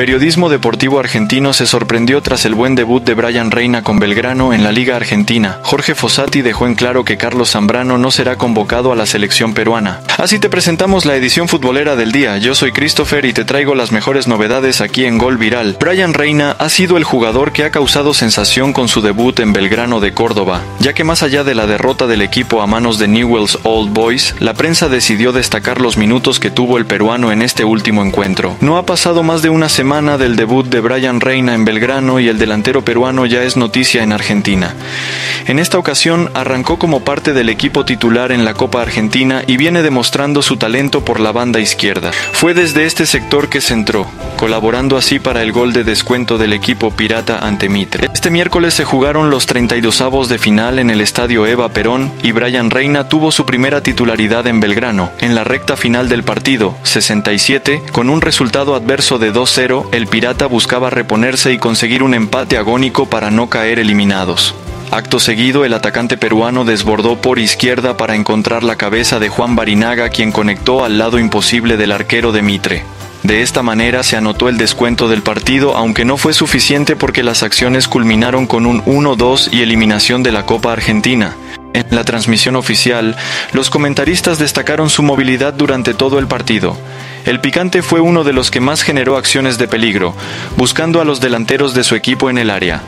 Periodismo deportivo argentino se sorprendió tras el buen debut de Brian Reina con Belgrano en la Liga Argentina. Jorge Fossati dejó en claro que Carlos Zambrano no será convocado a la selección peruana. Así te presentamos la edición futbolera del día. Yo soy Christopher y te traigo las mejores novedades aquí en Gol Viral. Brian Reina ha sido el jugador que ha causado sensación con su debut en Belgrano de Córdoba, ya que más allá de la derrota del equipo a manos de Newell's Old Boys, la prensa decidió destacar los minutos que tuvo el peruano en este último encuentro. No ha pasado más de una semana del debut de Brian Reina en Belgrano y el delantero peruano ya es noticia en Argentina. En esta ocasión arrancó como parte del equipo titular en la Copa Argentina y viene demostrando su talento por la banda izquierda. Fue desde este sector que se entró, colaborando así para el gol de descuento del equipo pirata ante Mitre. Este miércoles se jugaron los 32 avos de final en el estadio Eva Perón y Brian Reina tuvo su primera titularidad en Belgrano, en la recta final del partido, 67, con un resultado adverso de 2-0 el Pirata buscaba reponerse y conseguir un empate agónico para no caer eliminados. Acto seguido, el atacante peruano desbordó por izquierda para encontrar la cabeza de Juan Barinaga, quien conectó al lado imposible del arquero de Mitre. De esta manera se anotó el descuento del partido, aunque no fue suficiente porque las acciones culminaron con un 1-2 y eliminación de la Copa Argentina. En la transmisión oficial, los comentaristas destacaron su movilidad durante todo el partido. El picante fue uno de los que más generó acciones de peligro, buscando a los delanteros de su equipo en el área.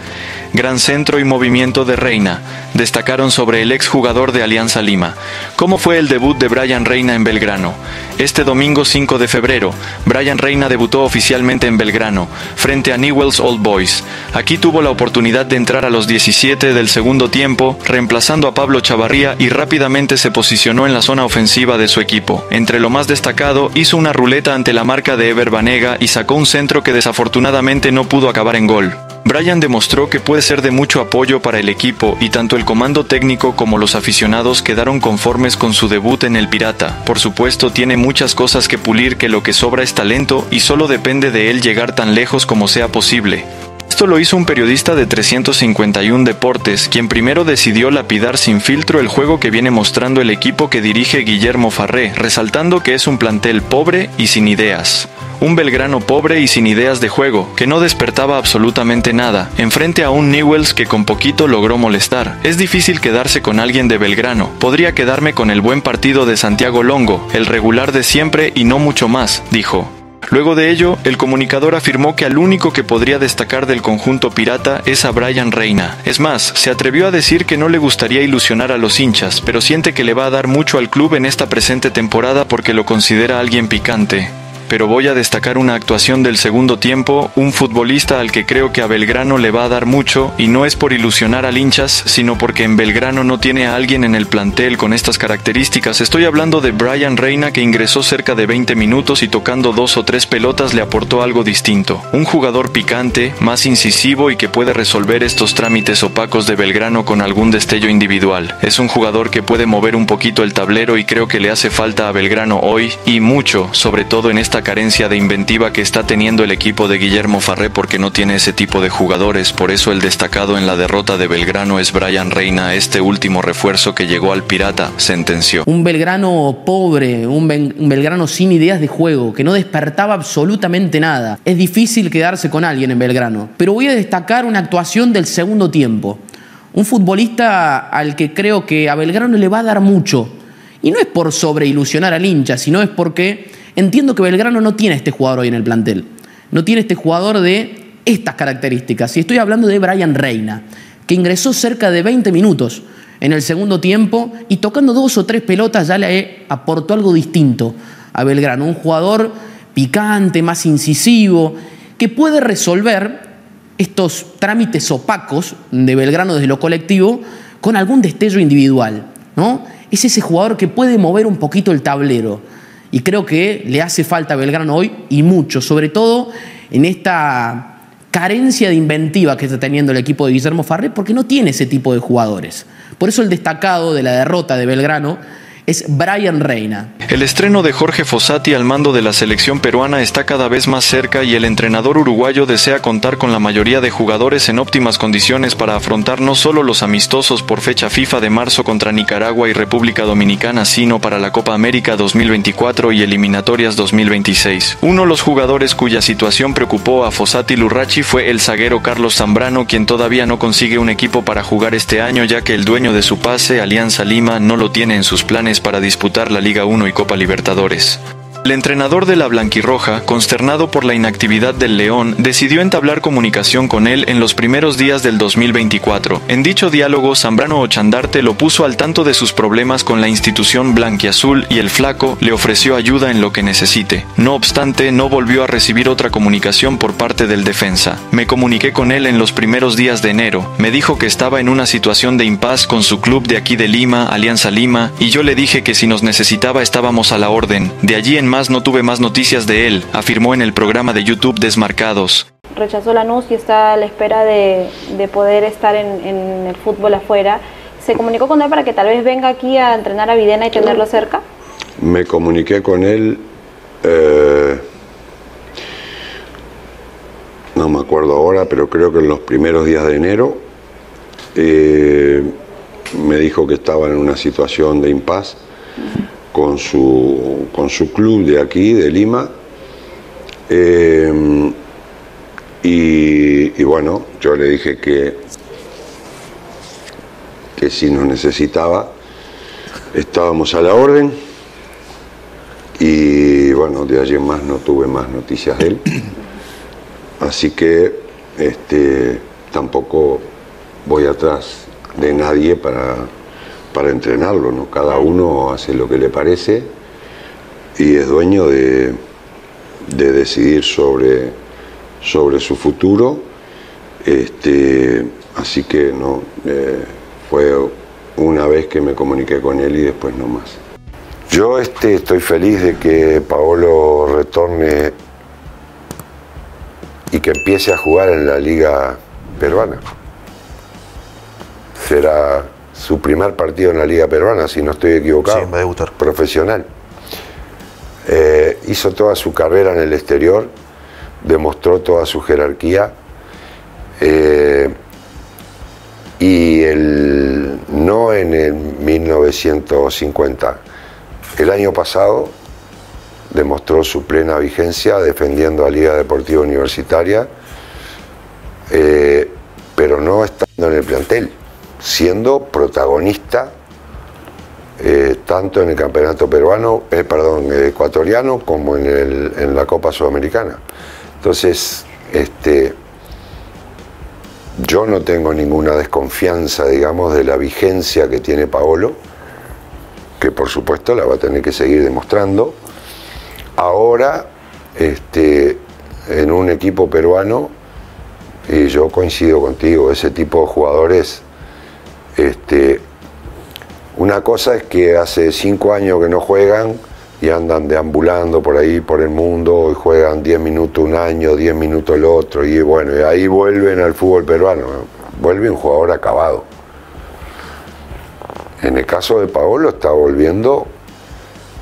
Gran centro y movimiento de Reina destacaron sobre el exjugador de Alianza Lima. ¿Cómo fue el debut de Brian Reina en Belgrano? Este domingo 5 de febrero, Brian Reina debutó oficialmente en Belgrano, frente a Newell's Old Boys. Aquí tuvo la oportunidad de entrar a los 17 del segundo tiempo, reemplazando a Pablo Chavarría y rápidamente se posicionó en la zona ofensiva de su equipo. Entre lo más destacado, hizo una ruleta ante la marca de Ever Banega y sacó un centro que desafortunadamente no pudo acabar en gol. Brian demostró que puede ser de mucho apoyo para el equipo y tanto el comando técnico como los aficionados quedaron conformes con su debut en el Pirata. Por supuesto, tiene muchas cosas que pulir que lo que sobra es talento y solo depende de él llegar tan lejos como sea posible. Esto lo hizo un periodista de 351 Deportes, quien primero decidió lapidar sin filtro el juego que viene mostrando el equipo que dirige Guillermo Farré, resaltando que es un plantel pobre y sin ideas un Belgrano pobre y sin ideas de juego, que no despertaba absolutamente nada, enfrente a un Newells que con poquito logró molestar. Es difícil quedarse con alguien de Belgrano, podría quedarme con el buen partido de Santiago Longo, el regular de siempre y no mucho más, dijo. Luego de ello, el comunicador afirmó que al único que podría destacar del conjunto pirata es a Brian Reina. Es más, se atrevió a decir que no le gustaría ilusionar a los hinchas, pero siente que le va a dar mucho al club en esta presente temporada porque lo considera alguien picante pero voy a destacar una actuación del segundo tiempo, un futbolista al que creo que a Belgrano le va a dar mucho, y no es por ilusionar al hinchas, sino porque en Belgrano no tiene a alguien en el plantel con estas características. Estoy hablando de Brian Reina que ingresó cerca de 20 minutos y tocando dos o tres pelotas le aportó algo distinto. Un jugador picante, más incisivo y que puede resolver estos trámites opacos de Belgrano con algún destello individual. Es un jugador que puede mover un poquito el tablero y creo que le hace falta a Belgrano hoy y mucho, sobre todo en esta carencia de inventiva que está teniendo el equipo de Guillermo Farré porque no tiene ese tipo de jugadores. Por eso el destacado en la derrota de Belgrano es Brian Reina, este último refuerzo que llegó al Pirata, sentenció. Un Belgrano pobre, un, Belgrano sin ideas de juego, que no despertaba absolutamente nada. Es difícil quedarse con alguien en Belgrano. Pero voy a destacar una actuación del segundo tiempo. Un futbolista al que creo que a Belgrano le va a dar mucho. Y no es por sobreilusionar al hincha, sino es porque Entiendo que Belgrano no tiene este jugador hoy en el plantel. No tiene este jugador de estas características. Y estoy hablando de Brian Reina, que ingresó cerca de 20 minutos en el segundo tiempo y tocando dos o tres pelotas ya le aportó algo distinto a Belgrano. Un jugador picante, más incisivo, que puede resolver estos trámites opacos de Belgrano desde lo colectivo con algún destello individual. ¿no? Es ese jugador que puede mover un poquito el tablero y creo que le hace falta a Belgrano hoy y mucho, sobre todo en esta carencia de inventiva que está teniendo el equipo de Guillermo Farré, porque no tiene ese tipo de jugadores. Por eso el destacado de la derrota de Belgrano es Brian Reina. El estreno de Jorge Fossati al mando de la selección peruana está cada vez más cerca y el entrenador uruguayo desea contar con la mayoría de jugadores en óptimas condiciones para afrontar no solo los amistosos por fecha FIFA de marzo contra Nicaragua y República Dominicana, sino para la Copa América 2024 y eliminatorias 2026. Uno de los jugadores cuya situación preocupó a Fossati Lurrachi fue el zaguero Carlos Zambrano, quien todavía no consigue un equipo para jugar este año ya que el dueño de su pase, Alianza Lima, no lo tiene en sus planes para disputar la Liga 1 y Copa Libertadores. El entrenador de la Blanquirroja, consternado por la inactividad del León, decidió entablar comunicación con él en los primeros días del 2024. En dicho diálogo, Zambrano Ochandarte lo puso al tanto de sus problemas con la institución blanquiazul y el flaco le ofreció ayuda en lo que necesite. No obstante, no volvió a recibir otra comunicación por parte del defensa. Me comuniqué con él en los primeros días de enero. Me dijo que estaba en una situación de impas con su club de aquí de Lima, Alianza Lima, y yo le dije que si nos necesitaba estábamos a la orden. De allí en más no tuve más noticias de él, afirmó en el programa de YouTube Desmarcados. Rechazó la NUS y está a la espera de, poder estar en, el fútbol afuera. ¿Se comunicó con él para que tal vez venga aquí a entrenar a Videna y tenerlo cerca? Me comuniqué con él, eh, no me acuerdo ahora, pero creo que en los primeros días de enero eh, me dijo que estaba en una situación de impas con su, con su club de aquí, de Lima. Eh, y, bueno, yo le dije que, que si nos necesitaba, estábamos a la orden. Y bueno, de allí más no tuve más noticias de él. Así que este, tampoco voy atrás de nadie para para entrenarlo, ¿no? Cada uno hace lo que le parece y es dueño de, decidir sobre, sobre su futuro. Este, así que no, eh, fue una vez que me comuniqué con él y después no más. Yo este, estoy feliz de que Paolo retorne y que empiece a jugar en la liga peruana. Será su primer partido en la Liga Peruana, si no estoy equivocado. Sí, Profesional. Eh, hizo toda su carrera en el exterior, demostró toda su jerarquía. Eh, y el, no en el 1950. El año pasado demostró su plena vigencia defendiendo a Liga Deportiva Universitaria, eh, pero no estando en el plantel siendo protagonista eh, tanto en el campeonato peruano, eh, perdón, ecuatoriano como en, en, la Copa Sudamericana. Entonces, este, yo no tengo ninguna desconfianza, digamos, de la vigencia que tiene Paolo, que por supuesto la va a tener que seguir demostrando. Ahora, este, en un equipo peruano, y yo coincido contigo, ese tipo de jugadores este, una cosa es que hace cinco años que no juegan y andan deambulando por ahí, por el mundo, y juegan 10 minutos un año, 10 minutos el otro, y bueno, y ahí vuelven al fútbol peruano, vuelve un jugador acabado. En el caso de Paolo está volviendo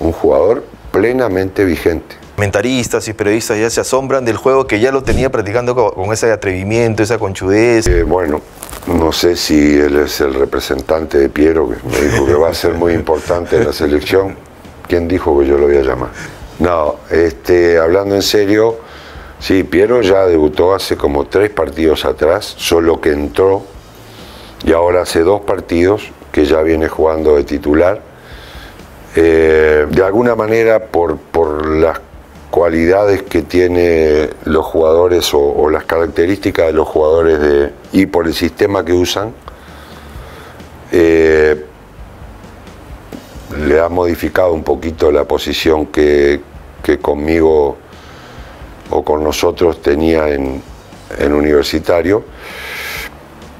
un jugador plenamente vigente. Comentaristas y periodistas ya se asombran del juego que ya lo tenía practicando con, ese atrevimiento, esa conchudez. Eh, bueno, no sé si él es el representante de Piero, que me dijo que va a ser muy importante en la selección. ¿Quién dijo que yo lo voy a llamar? No, este, hablando en serio, sí, Piero ya debutó hace como tres partidos atrás, solo que entró y ahora hace dos partidos que ya viene jugando de titular. Eh, de alguna manera, por, por las cualidades que tiene los jugadores o, las características de los jugadores de, y por el sistema que usan, eh, le ha modificado un poquito la posición que, conmigo o con nosotros tenía en, universitario.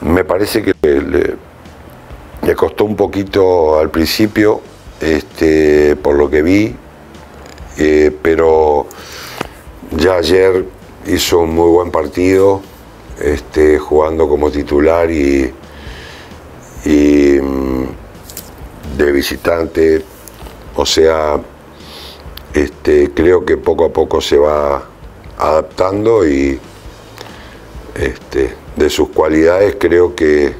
Me parece que le, le, costó un poquito al principio, este, por lo que vi, eh, pero ya ayer hizo un muy buen partido, este, jugando como titular y, mm, de visitante O sea, este, creo que poco a poco se va adaptando y este, de sus cualidades creo que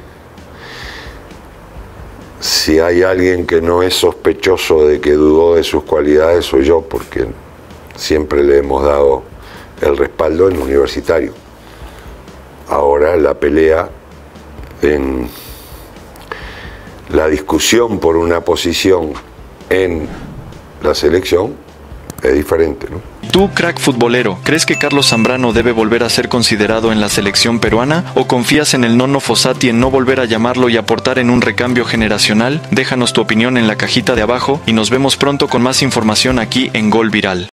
si hay alguien que no es sospechoso de que dudó de sus cualidades soy yo, porque siempre le hemos dado el respaldo en universitario. Ahora la pelea en la discusión por una posición en la selección es diferente, ¿no? Tú, crack futbolero, ¿crees que Carlos Zambrano debe volver a ser considerado en la selección peruana o confías en el nono Fossati en no volver a llamarlo y aportar en un recambio generacional? Déjanos tu opinión en la cajita de abajo y nos vemos pronto con más información aquí en Gol Viral.